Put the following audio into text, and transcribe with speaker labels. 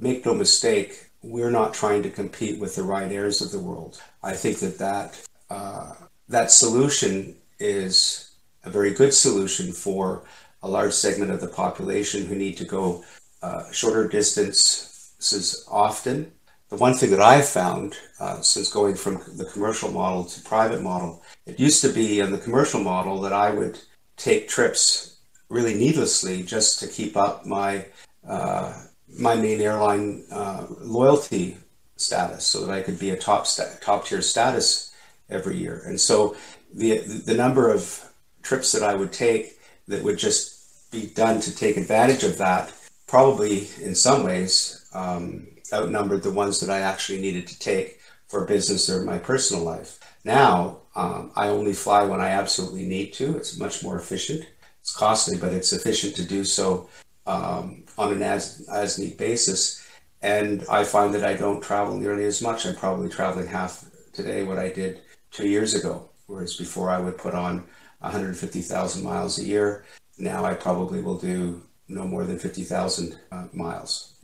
Speaker 1: make no mistake, we're not trying to compete with the Ryanairs of the world. I think that that, uh, that solution is a very good solution for a large segment of the population who need to go uh, shorter distances often. The one thing that I've found uh, since going from the commercial model to private model, it used to be in the commercial model that I would take trips really needlessly just to keep up my uh, my main airline uh, loyalty status so that I could be a top top tier status every year. And so the the number of trips that I would take that would just be done to take advantage of that probably in some ways um, outnumbered the ones that I actually needed to take for business or my personal life. Now um, I only fly when I absolutely need to. It's much more efficient. It's costly, but it's efficient to do so um, on an as as need basis. And I find that I don't travel nearly as much. I'm probably traveling half today what I did two years ago, whereas before I would put on 150,000 miles a year. Now I probably will do no more than 50,000 uh, miles.